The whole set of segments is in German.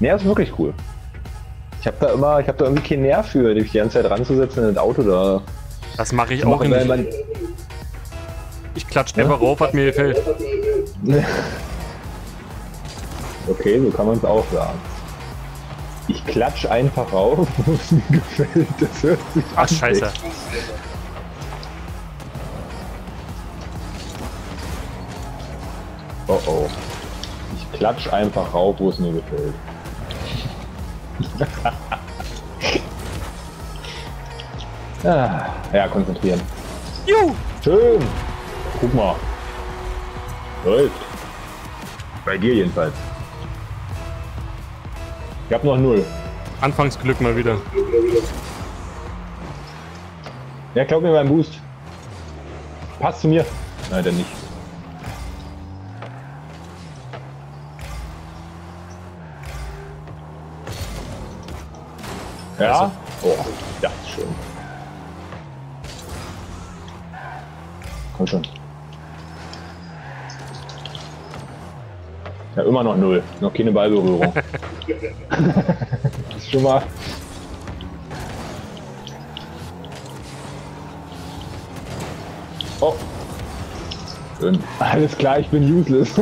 Nee, ist wirklich cool. Ich habe da immer, ich habe da irgendwie keinen Nerv für, dich die ganze Zeit ranzusetzen in das Auto da. Das mache ich zu auch nicht. man, Ich klatsche einfach rauf, was mir gefällt. Okay, so kann man es auch sagen. Ich klatsch einfach auf, wo es mir gefällt. Das hört sich Ach, an. scheiße. Oh oh. Ich klatsch einfach rauf, wo es mir gefällt. Ah, ja, konzentrieren. Juhu! Schön. Guck mal. Läuft. Bei dir jedenfalls. Ich hab noch null. Anfangsglück mal wieder. Ja, glaub mir meinen Boost. Passt zu mir. Nein, dann nicht. Ja? Oh, das ist schön. Komm schon. Ja, immer noch null. Noch keine Ballberührung. das ist schon mal. Oh. Schön. Alles klar, ich bin useless.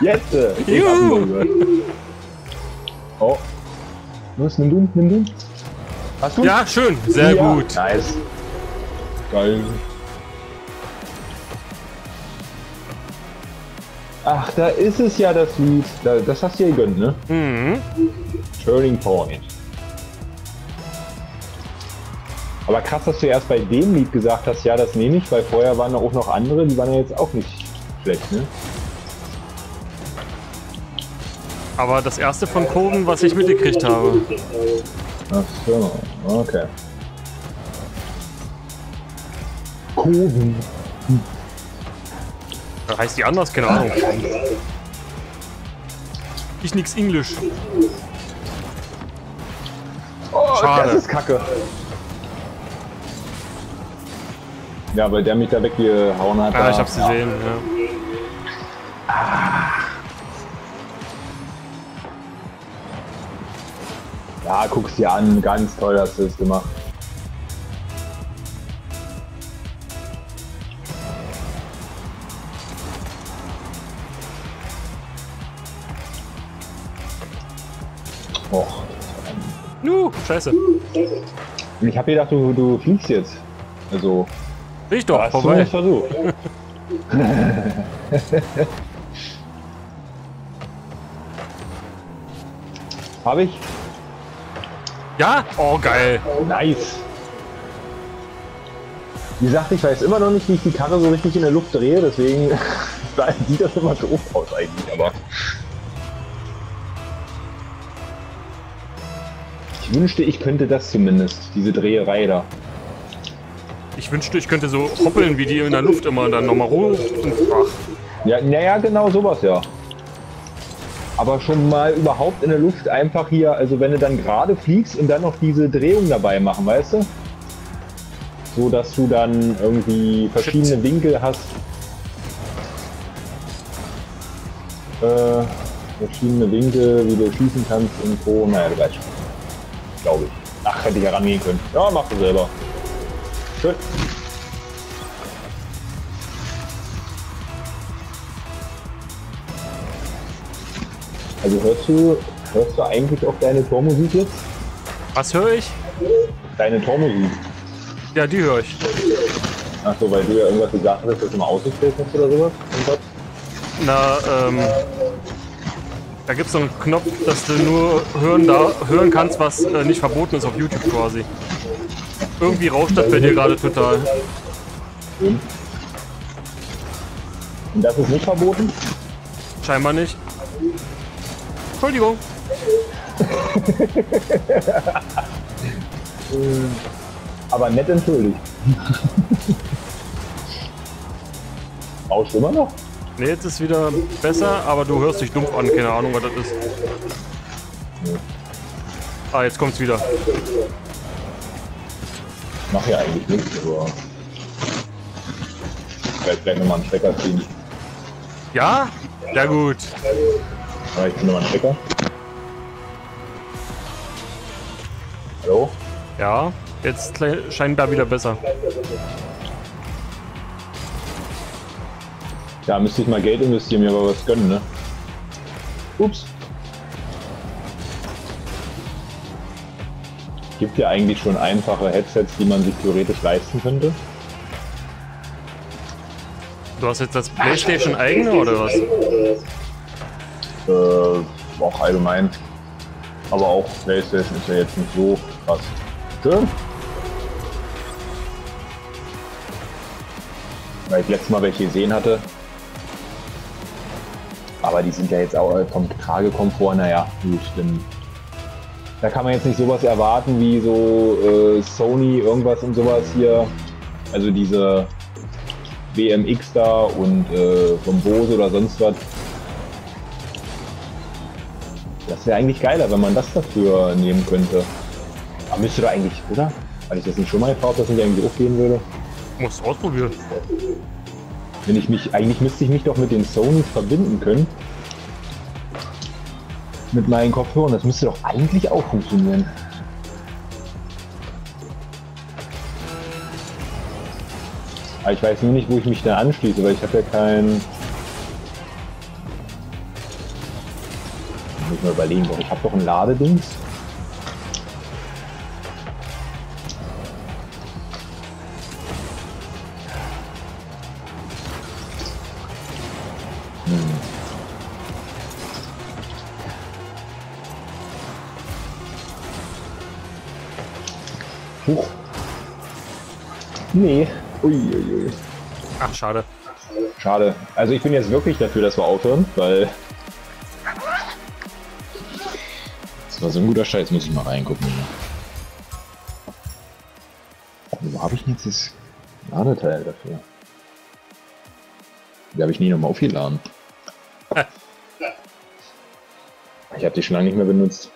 Jetzt! äh, ich Juhu. Oh. Los, nimm du, nimm du. Hast du? Ja, schön. Sehr Ja. gut. Nice. Geil. Ach, da ist es ja das Lied. Da, das hast du ja gegönnt, ne? Mhm. Turning Point. Aber krass, dass du erst bei dem Lied gesagt hast, ja, das nehme ich, weil vorher waren da auch noch andere, die waren ja jetzt auch nicht schlecht, ne? Aber das erste von Kurven, was ich mitgekriegt habe. Ach so, okay. Kurven. Da heißt die anders, keine Ahnung. Ich nix Englisch. Oh, Schade. das ist kacke. Ja, weil der mich da weggehauen hat. Ja, da- ich hab's gesehen. Ja. Ja, guck's dir an. Ganz toll hast du es gemacht. Och. Nu, scheiße. Ich habe gedacht, du, du fliegst jetzt. Also, Ich doch, hast du vorbei. zumindest versucht. Habe ich? Ja? Oh, geil. Nice. Wie gesagt, ich weiß immer noch nicht, wie ich die Karre so richtig in der Luft drehe, deswegen sieht das immer doof aus eigentlich, aber. Ich wünschte, ich könnte das zumindest, diese Dreherei da. Ich wünschte, ich könnte so hoppeln wie die in der Luft immer und dann nochmal hoch und ach. Ja, naja, genau sowas, ja. Aber schon mal überhaupt in der Luft einfach hier, also wenn du dann gerade fliegst und dann noch diese Drehung dabei machen, weißt du? So dass du dann irgendwie verschiedene Shit. Winkel hast. Äh, verschiedene Winkel, wie du schießen kannst und so. Naja, du weißt schon. Glaube ich. Ach, hätte ich herangehen können. Ja, mach du selber. Schön. Also hörst du, hörst du eigentlich auch deine Tormusik jetzt? Was höre ich? Deine Tormusik. Ja, die höre ich. Achso, weil du ja irgendwas gesagt hast, dass du im Auto stehst oder sowas. Na, ähm. Da gibt's so einen Knopf, dass du nur hören, da, hören kannst, was äh, nicht verboten ist auf YouTube quasi. Irgendwie rauscht das bei dir gerade total. Und das ist nicht verboten? Scheinbar nicht. Entschuldigung. Aber nett entschuldigt. Rauscht immer noch? Ne, jetzt ist wieder besser, aber du hörst dich dumpf an. Keine Ahnung, was das ist. Ah, jetzt kommt's wieder. Mach ja eigentlich nichts, aber. Vielleicht gleich nochmal einen Stecker ziehen. Ja? Ja gut. Aber ich bin nochmal ein Stecker. Hallo? Ja, jetzt kle- scheinbar wieder besser. Ja, müsste ich mal Geld investieren, mir aber was gönnen, ne? Ups. Gibt ja eigentlich schon einfache Headsets, die man sich theoretisch leisten könnte. Du hast jetzt das Playstation eigene oder was? Äh, auch allgemein. Aber auch Playstation ist ja jetzt nicht so krass. Schön. Weil ich letztes Mal welche gesehen hatte. Aber die sind ja jetzt auch vom Tragekomfort, naja, gut. Da kann man jetzt nicht sowas erwarten wie so äh, Sony, irgendwas und sowas hier. Also diese BMX da und äh, vom Bose oder sonst was. Das wäre eigentlich geiler, wenn man das dafür nehmen könnte. Aber müsste da eigentlich, oder? Hatte ich das nicht schon mal gefragt, dass nicht eigentlich aufgehen würde? Musst ausprobieren. Wenn ich mich, eigentlich müsste ich mich doch mit den Sonys verbinden können. Mit meinen Kopfhörern, das müsste doch eigentlich auch funktionieren. Aber ich weiß nur nicht, wo ich mich da anschließe, weil ich habe ja kein... Muss ich mal überlegen, doch, ich habe doch ein Ladedings. Huch. Nee. Uiuiui. Ach, schade. Schade. Also ich bin jetzt wirklich dafür, dass wir aufhören, weil... war so ein guter Scheiß, muss ich mal reingucken. Wo habe ich denn jetzt das Ladeteil dafür? Die habe ich nie nochmal aufgeladen. Ich habe die schon lange nicht mehr benutzt.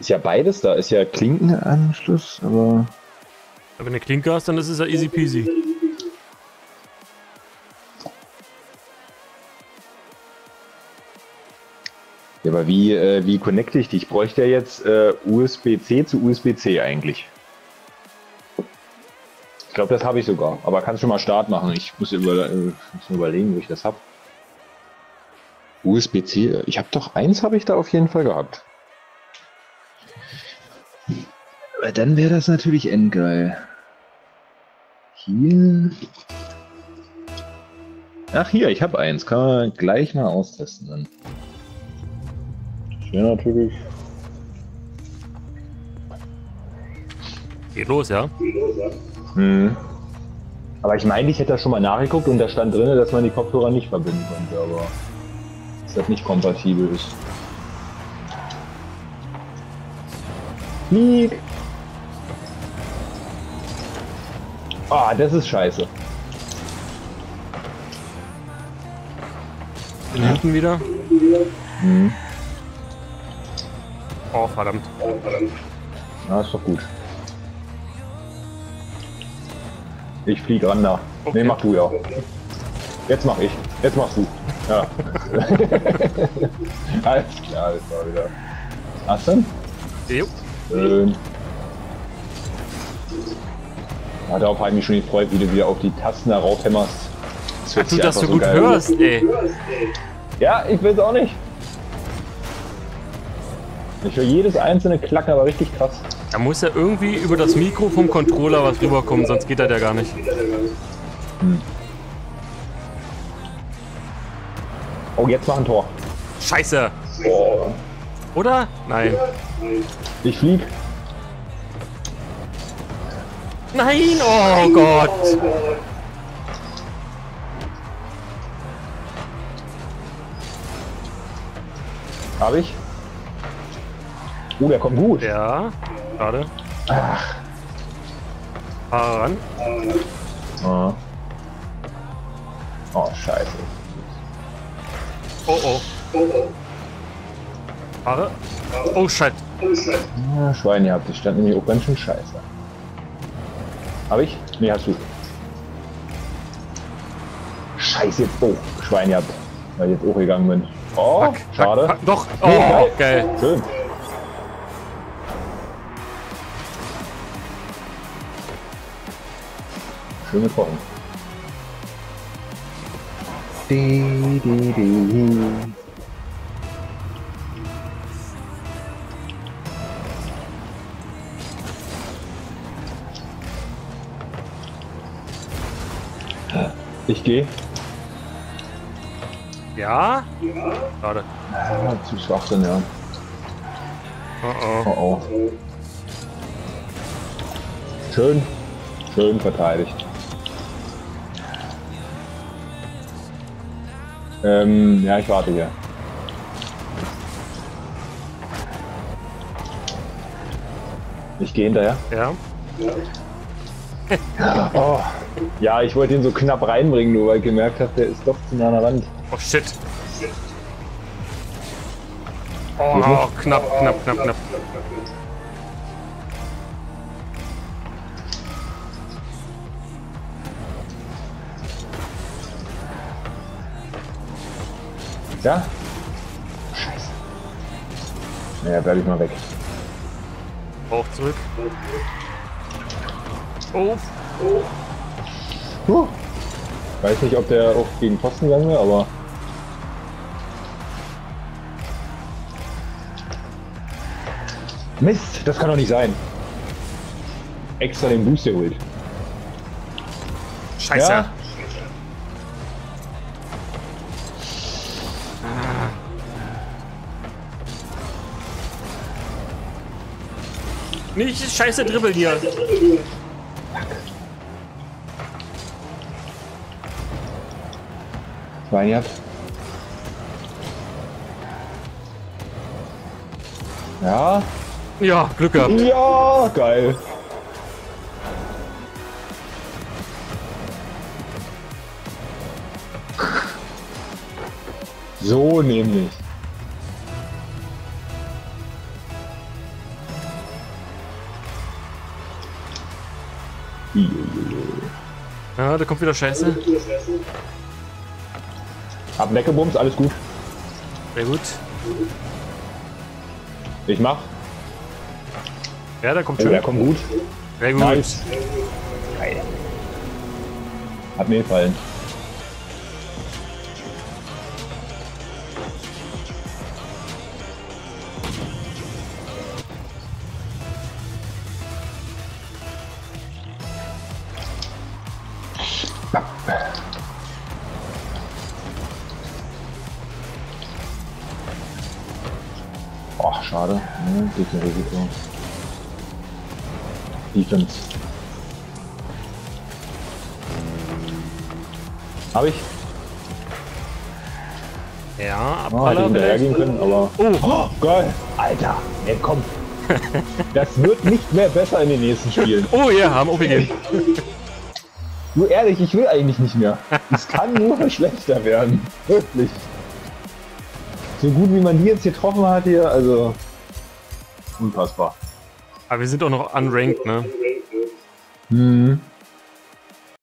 Ist ja beides da, ist ja Klinkenanschluss, aber... Wenn du eine Klinke hast, dann ist es ja easy peasy. Ja, aber wie, äh, wie connecte ich die? Ich bräuchte ja jetzt äh, USB-C zu USB-C eigentlich. Ich glaube, das habe ich sogar. Aber kannst schon mal Start machen. Ich muss, über, äh, muss überlegen, wo ich das habe. USB-C. Ich habe doch eins habe ich da auf jeden Fall gehabt. Aber dann wäre das natürlich endgeil. Hier. Ach hier, ich habe eins. Kann man gleich mal austesten dann. Wäre natürlich. Geht los, ja? Hm. Aber ich meine, ich hätte da schon mal nachgeguckt und da stand drin, dass man die Kopfhörer nicht verbinden konnte, aber dass das nicht kompatibel ist. Flieg! Ah, das ist scheiße. Den hinten wieder. Hm. Oh, verdammt. Na, ist doch gut. Ich flieg ran da. Okay. Nee, mach du ja. Jetzt mach ich. Jetzt machst du. Ja. Alles klar, das war wieder. Hast du? Jo. Schön. Ja, darauf habe ich mich schon gefreut, wie du wieder auf die Tasten da raufhämmerst. Das hört Du sich das so einfach gut geil hörst, ey. Ja, ich will es auch nicht. Ich höre jedes einzelne Klacken, aber richtig krass. Da muss ja irgendwie über das Mikro vom Controller was rüberkommen, sonst geht das ja gar nicht. Oh, jetzt mach ein Tor. Scheiße. Oh, Oder? Nein. ich flieg. Nein, oh Gott. Hab ich. Oh, der kommt gut. Ja, gerade. Fahr ran. Ah. Oh, scheiße. Oh oh. Fahre. Oh shit. Ja, Schwein, ihr habt, das stand nämlich auch ganz schön scheiße. Hab ich? Nee, hast du. Scheiße, jetzt. Oh, Schwein, ihr habt. Weil ich jetzt auch gegangen bin. Oh, Fuck. schade. Fuck, Doch. Oh, Nee, geil. geil. Schön. Schön getroffen. Di, di, di. Ich gehe. Ja? Schade. Ah, zu schwach sind, ja. Oh, oh. Oh oh. Schön. Schön verteidigt. Ähm, ja, ich warte hier. Ich gehe hinterher. Ja. Oh. Ja, ich wollte ihn so knapp reinbringen, nur weil ich gemerkt habe, der ist doch zu nah an der Wand. Oh, shit. Oh, knapp, knapp, knapp, knapp. Ja? Scheiße. Naja, bleib ich mal weg. Auch zurück. Oh, Huh. Weiß nicht, ob der auch gegen Posten gegangen wäre, aber. Mist, das kann doch nicht sein. Extra den Boost geholt. scheiße. Ja. Nicht scheiße dribbeln hier. Weinert. Ja. Ja, Glück gehabt. Ja, geil. So nämlich. Ja, da kommt wieder Scheiße. Hab weggebumst, alles gut. Sehr gut. Ich mach. Ja, da kommt Oh, schön. der kommt gut. Sehr gut. Nice. Geil. Hat mir gefallen. Schade. Ne, bisschen Risiko. Defense. Hab ich. Ja, hätte Abpraller hinterhergehen vielleicht. können, aber. Oh, Oh, geil! Alter, ey, komm! Das wird nicht mehr besser in den nächsten Spielen. oh ja, haben OPG. Nur ehrlich, ich will eigentlich nicht mehr. Es kann nur schlechter werden. Wirklich. So gut wie man die jetzt getroffen hat hier, also. Unfassbar. Aber wir sind auch noch unranked, ne? Hm.